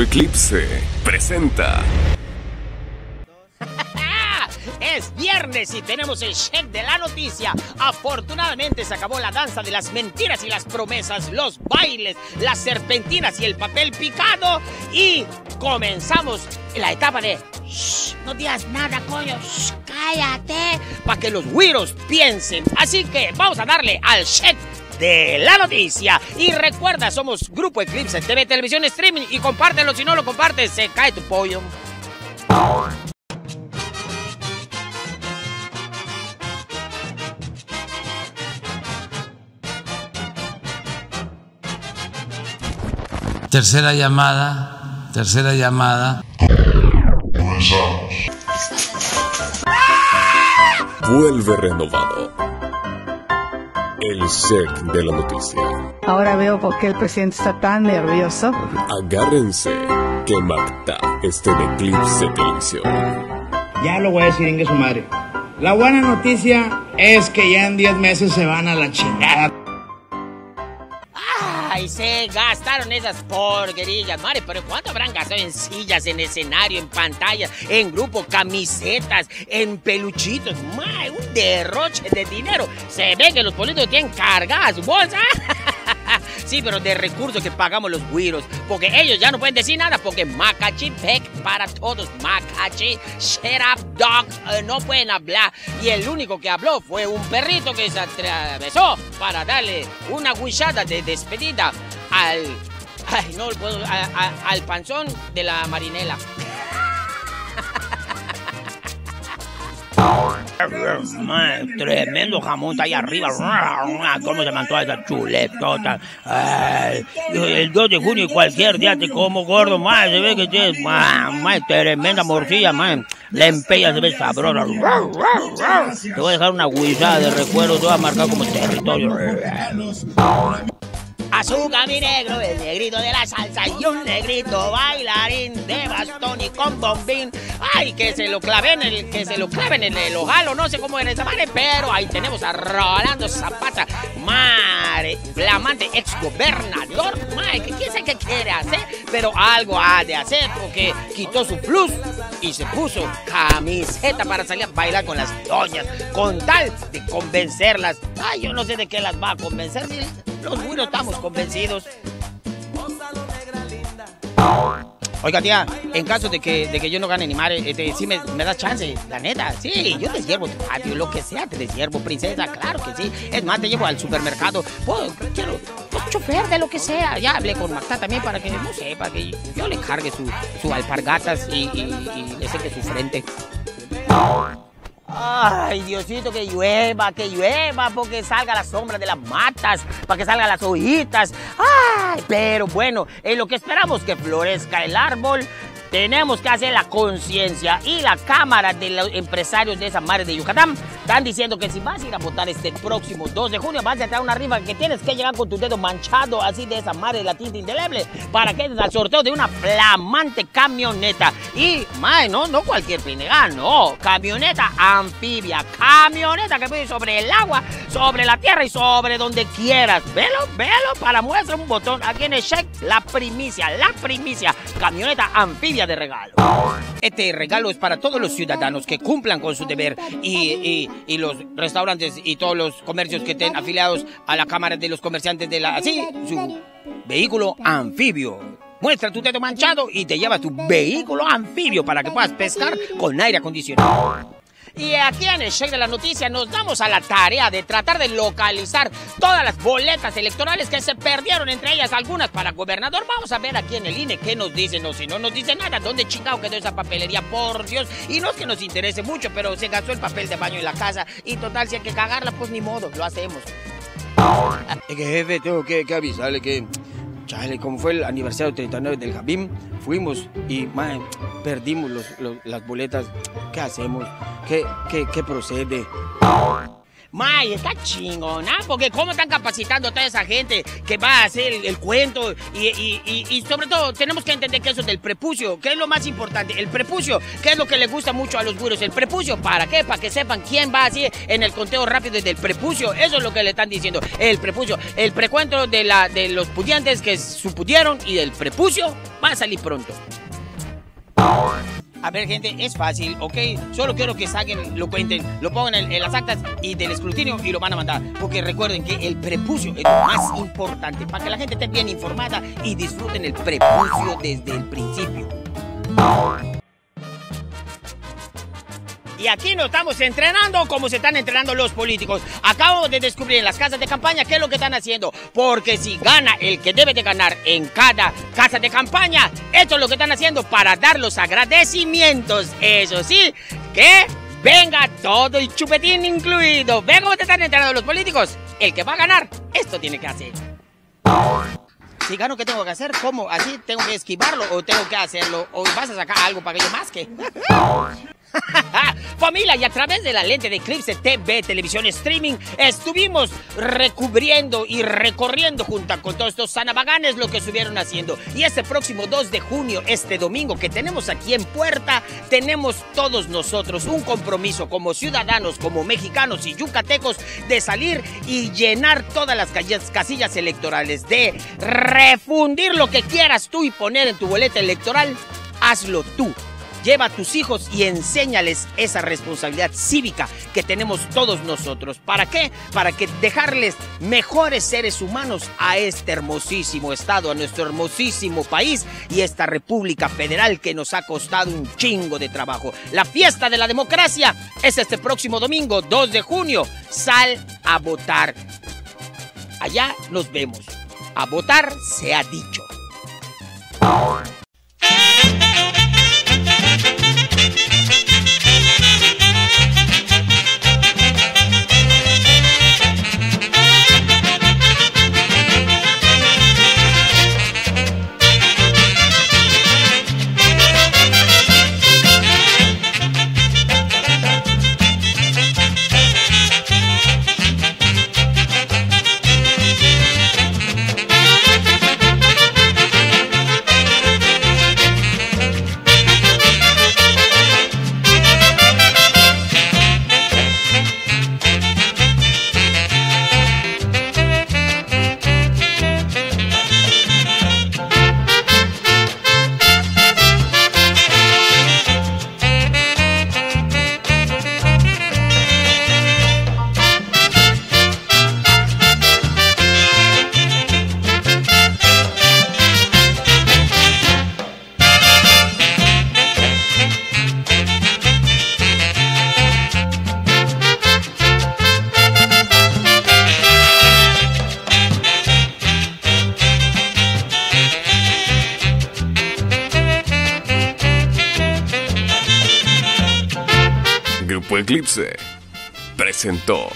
Eclipse presenta. Es viernes y tenemos el check de la noticia. Afortunadamente se acabó la danza de las mentiras y las promesas, los bailes, las serpentinas y el papel picado. Y comenzamos la etapa de Shh, no digas nada, coño. Shh, cállate. Para que los güiros piensen. Así que vamos a darle al check de la noticia. Y recuerda, somos Grupo Eclipse TV, Televisión Streaming. Y compártelo, si no lo compartes, se cae tu pollo. Tercera llamada, tercera llamada. Vuelve renovado. El check de la noticia. Ahora veo por qué el presidente está tan nervioso. Agárrense que Magda está en Eclipse Televisión. Ya lo voy a decir en su madre. La buena noticia es que ya en 10 meses se van a la chingada. Se gastaron esas porquerillas, madre, pero ¿cuánto habrán gastado en sillas, en escenario, en pantallas, en grupo, camisetas, en peluchitos? Madre, un derroche de dinero. Se ve que los políticos tienen cargadas su bolsa. Sí, pero de recursos que pagamos los güiros, porque ellos ya no pueden decir nada, porque Macachi Peck para todos, Macachi, shut dog, eh, no pueden hablar. Y el único que habló fue un perrito que se atravesó para darle una guisada de despedida al, no puedo, al panzón de la marinela. Tremendo jamón está ahí arriba. ¿Cómo se mandó esa chuletota? Ay, el 2 de junio cualquier día te como gordo, más se ve que tienes man, tremenda morcilla, man. La empella se ve sabrosa. Te voy a dejar una guisada de recuerdo, te voy a marcar como territorio. Azúcar mi negro, el negrito de la salsa y un negrito bailarín de bastón y con bombín. Ay, que se lo claven, el, que se lo claven en el ojalo, no sé cómo era esa madre, pero ahí tenemos a Rolando Zapata, madre, flamante exgobernador, madre, que quién sabe qué quiere hacer, pero algo ha de hacer porque quitó su plus y se puso camiseta para salir a bailar con las doñas, con tal de convencerlas. Ay, yo no sé de qué las va a convencer, si los buenos estamos convencidos. Oiga, tía, en caso de que, de que yo no gane ni madre, este, sí me, me das chance, la neta. Sí, yo te siervo tu patio, lo que sea, te desiervo, princesa, claro que sí. Es más, te llevo al supermercado. Puedo, quiero, pues, chofer de lo que sea. Ya hablé con Magda también para que, no sé, que yo le cargue su alpargatas y, y, y le seque su frente. Ay, Diosito, que llueva, que llueva, porque salga la sombra de las matas, para que salgan las hojitas. Ay, pero bueno, en lo que esperamos que florezca el árbol, tenemos que hacer la conciencia y la Cámara de los Empresarios de esa madre de Yucatán están diciendo que si vas a ir a votar este próximo 2 de junio, vas a entrar una rifa que tienes que llegar con tu dedo manchado así de esa madre de la indeleble para que al sorteo de una flamante camioneta. Y, mae, no, no cualquier pinegán, no, camioneta anfibia, camioneta que puede sobre el agua, sobre la tierra y sobre donde quieras. Velo, velo, para muestra un botón aquí en el check, la primicia, la primicia, camioneta anfibia de regalo. Este regalo es para todos los ciudadanos que cumplan con su deber y, y- los restaurantes y todos los comercios que estén afiliados a la Cámara de los Comerciantes de la... Así, su vehículo anfibio. Muestra tu dedo manchado y te lleva tu vehículo anfibio para que puedas pescar con aire acondicionado. Y aquí en el Check de la Noticia nos damos a la tarea de tratar de localizar todas las boletas electorales que se perdieron, entre ellas algunas para gobernador. Vamos a ver aquí en el INE qué nos dicen o si no nos dicen nada. ¿Dónde chingado quedó esa papelería? Por Dios. Y no es que nos interese mucho, pero se gastó el papel de baño en la casa. Y total, si hay que cagarla, pues ni modo, lo hacemos. Es que jefe, tengo que avisarle que, como fue el aniversario 39 del Jabim, fuimos y, perdimos las boletas. ¿Qué hacemos? ¿Qué, qué, qué procede? May, está chingona, porque cómo están capacitando a toda esa gente que va a hacer el, cuento y, y- y- y sobre todo tenemos que entender que eso del prepucio, que es lo más importante, el prepucio, que es lo que le gusta mucho a los güeros, el prepucio, ¿para qué? Para que sepan quién va así en el conteo rápido del prepucio, eso es lo que le están diciendo, el prepucio, el precuento de, la, de los pudientes que supudieron y del prepucio va a salir pronto. A ver, gente, es fácil, ¿ok? Solo quiero que saquen, lo cuenten, lo pongan en, las actas y del escrutinio y lo van a mandar. Porque recuerden que el prepucio es lo más importante para que la gente esté bien informada y disfruten el prepucio desde el principio. Y aquí nos estamos entrenando como se están entrenando los políticos. Acabamos de descubrir en las casas de campaña qué es lo que están haciendo. Porque si gana el que debe de ganar en cada casa de campaña, esto es lo que están haciendo para dar los agradecimientos. Eso sí, que venga todo y chupetín incluido. ¿Ven cómo te están entrenando los políticos? El que va a ganar, esto tiene que hacer. Si gano, ¿qué tengo que hacer? ¿Cómo? ¿Así tengo que esquivarlo o tengo que hacerlo? ¿O vas a sacar algo para que yo masque? Familia, y a través de la lente de Eclipse TV, televisión streaming, estuvimos recubriendo y recorriendo junto con todos estos sanabaganes lo que estuvieron haciendo. Y este próximo 2 de junio, este domingo que tenemos aquí en Puerta, tenemos todos nosotros un compromiso como ciudadanos, como mexicanos y yucatecos de salir y llenar todas las casillas electorales, de refundir lo que quieras tú y poner en tu boleta electoral, hazlo tú. Lleva a tus hijos y enséñales esa responsabilidad cívica que tenemos todos nosotros. ¿Para qué? Para que dejarles mejores seres humanos a este hermosísimo estado, a nuestro hermosísimo país y esta República Federal que nos ha costado un chingo de trabajo. La fiesta de la democracia es este próximo domingo, 2 de junio. Sal a votar. Allá nos vemos. A votar se ha dicho. Eclipse presentó